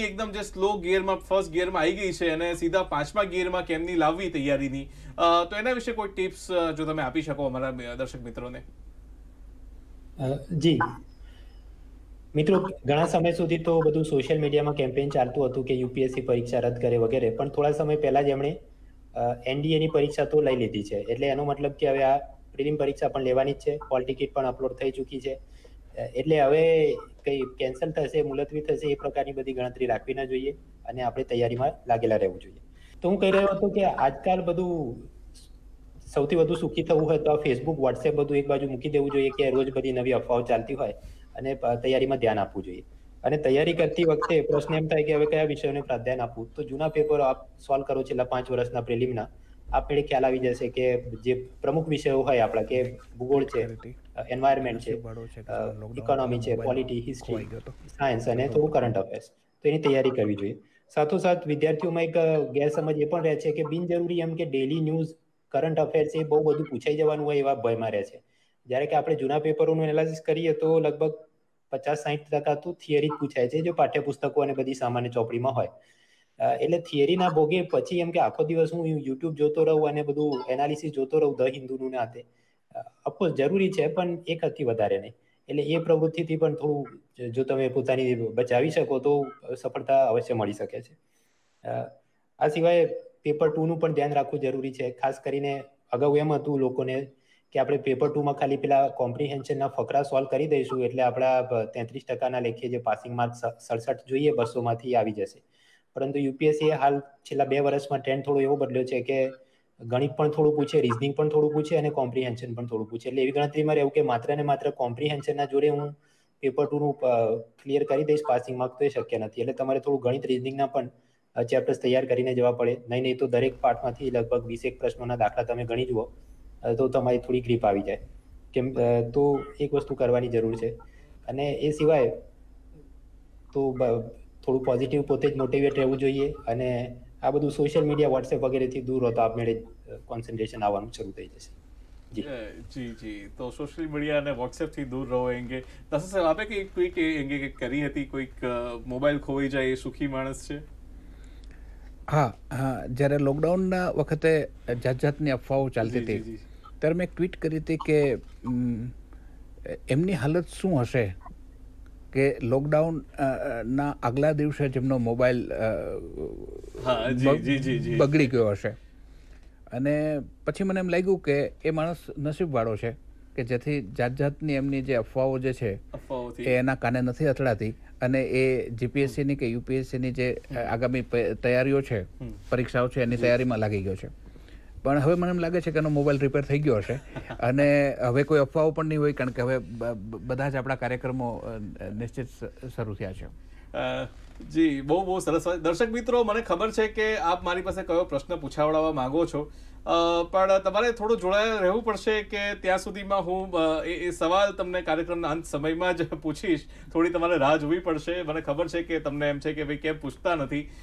એકદમ જે slow ગિયરમાં, first ગિયરમાં આવી ગઈ છે અને સીધા પાંચમા ગિયરમાં કેમની લાવવી તૈયારીની. તો એના વિશે કોઈ ટિપ્સ જો તમે આપી શકો અમારા દર્શક મિત્રોને? જી. મિત્રો, ઘણા સમય સુધી તો બધું સોશિયલ મીડિયામાં કેમ્પેઇન ચાલતું હતું કે યુપીએસસી પરીક્ષા રદ કરે વગેરે, પણ થોડા સમય પહેલા જ એમણે એનડીએની પરીક્ષા તો લઈ લીધી છે. એટલે એનો મતલબ કે હવે આ પ્રિલિમ પરીક્ષા પણ લેવાની જ છે. હોલ ટિકિટ પણ અપલોડ થઈ ચૂકી છે. એટલે હવે કઈ કેન્સલ થશે, મુલતવી થશે, એ પ્રકારની બધી ગણતરી રાખવી ના જોઈએ અને આપણે તૈયારીમાં લાગેલા રહેવું જોઈએ. તો હું કહી રહ્યો હતો કે આજકાલ બધું સૌથી વધુ સુખી થવું હોય તો ફેસબુક વોટ્સએપ બધું એક બાજુ મૂકી દેવું જોઈએ કે રોજ બધી નવી અફવાઓ ચાલતી હોય અને તૈયારીમાં ધ્યાન આપવું જોઈએ. અને તૈયારી કરતી વખતે પ્રશ્ન એમ થાય કે હવે કયા વિષયોને પ્રાધાન્ય આપવું? તો જૂના પેપરો આપ સોલ્વ કરો છેલ્લા પાંચ વર્ષના પ્રિલિમના આપમેળે ખ્યાલ આવી જશે કે જે પ્રમુખ વિષયો હોય આપણા કે ભૂગોળ છે એન્વાયરમેન્ટ છે ઇકોનોમી છે પોલિટી હિસ્ટ્રી સાયન્સ અને થોડું કરંટ અફેર્સ તો એની તૈયારી કરવી જોઈએ. સાથોસાથ વિદ્યાર્થીઓમાં એક ગેરસમજ એ પણ રહે છે કે બિનજરૂરી એમ કે ડેલી ન્યૂઝ કરંટ અફેર્સ એ બહુ બધું પૂછાઈ જવાનું હોય એવા ભયમાં રહે છે. જ્યારે કે આપણે જૂના પેપરોનું એનાલિસિસ કરીએ તો લગભગ પચાસ સાહીઠ ટકા તો થિયરી જ પૂછાય છે જો પાઠ્યપુસ્તકો અને બધી સામાન્ય ચોપડીમાં હોય. એટલે થિયરીના ભોગે પછી એમ કે આખો દિવસ હું યુટ્યુબ જોતો રહું અને બધું એનાલિસિસ જોતો રહું ધ હિન્દુનું ને આતે અફકોર્સ જરૂરી છે, પણ એક હદથી વધારે નહીં. એટલે એ પ્રવૃત્તિથી પણ થોડું જો- જો તમે પોતાની બચાવી શકો તો સફળતા અવશ્ય મળી શકે છે. આ સિવાય પેપર ટુનું પણ ધ્યાન રાખવું જરૂરી છે. ખાસ કરીને અગાઉ એમ હતું લોકોને કે આપણે પેપર ટુમાં ખાલી પેલા કોમ્પ્રિહેન્શનના ફકરા સોલ્વ કરી દઈશું એટલે આપણા તેત્રીસ ટકાના લેખે જે પાસિંગ માર્ક સડસઠ જોઈએ બસોમાંથી આવી જશે. પરંતુ યુપીએસસી હાલ છેલ્લા બે વર્ષમાં ટ્રેન્ડ થોડો એવો બદલ્યો છે કે ગણિત પણ થોડું પૂછે રિઝનિંગ પણ થોડું પૂછે અને કોમ્પ્રિહેન્શન પણ થોડું પૂછે. એટલે એવી ગણતરીમાં રહેવું કે માત્ર ને માત્ર કોમ્પ્રિહેન્શનના જોડે હું પેપર ટુનું ક્લિયર કરી દઈશ પાસિંગ માર્ક તો એ શક્ય નથી. એટલે તમારે થોડું ગણિત રીઝનિંગના પણ ચેપ્ટર્સ તૈયાર કરીને જવા પડે. નહીં નહીં તો દરેક પાઠમાંથી લગભગ વીસેક પ્રશ્નોના દાખલા તમે ગણી જુઓ તો તમારી થોડી ગ્રીપ આવી જાય. કેમ તો એક વસ્તુ કરવાની જરૂર છે. અને એ સિવાય તો થોડું પોઝિટિવ પોતે જ મોટિવેટ રહેવું જોઈએ અને આ બધું સોશિયલ મીડિયા વોટ્સએપ વગેરેથી દૂર હોતા આપમેળે કોન્સન્ટ્રેશન આવવાનું શરૂ થઈ જશે. જી. જી જી. તો સોશિયલ મીડિયા અને વોટ્સએપથી થી દૂર રહો એંગે તસ સાહેબ આપે કે ક્વિક એ એંગે કંઈક કરી હતી? કોઈક મોબાઈલ ખોવાઈ જાય એ સુખી માણસ છે? હા હા. જ્યારે લોકડાઉનના વખતે જાત જાતની અફવાઓ ચાલતી હતી ત્યારે મેં ટ્વીટ કરી હતી કે એમની હાલત શું હશે? કે લોકડાઉન ના આગલા દિવસે જેમનો મોબાઈલ. બગડી ગયો હશે. અને પછી મને એમ લાગ્યું કે એ માણસ નસીબવાળો છે કે જેથી જાત જાતની એમની જે અફવાઓ જે છે એ એના કાને નથી અથડાતી. અને એ જીપીએસસીની કે યુપીએસસીની જે આગામી તૈયારીઓ છે પરીક્ષાઓ છે એની તૈયારીમાં લાગી ગયો છે. પણ હવે મને એમ લાગે છે કે એનો મોબાઈલ રિપેર થઈ ગયો હશે. અને હવે કોઈ અફવાઓ પણ નહીં હોય, કારણ કે હવે બધા જ આપણા કાર્યક્રમો નિશ્ચિત શરૂ થયા છે. જી, બહુ બહુ સરસ દર્શક મિત્રો, મને ખબર છે કે આપ મારી પાસે કયો પ્રશ્ન પૂછાવડાવવા માંગો છો. પણ તમારે થોડું જોડાયેલ રહેવું પડશે કે ત્યાં સુધીમાં હું એ સવાલ તમને કાર્યક્રમના અંત સમયમાં જ પૂછીશ. થોડી તમારે રાહ જોવી પડશે. મને ખબર છે કે તમને એમ છે કે ભાઈ કેમ પૂછતા નથી.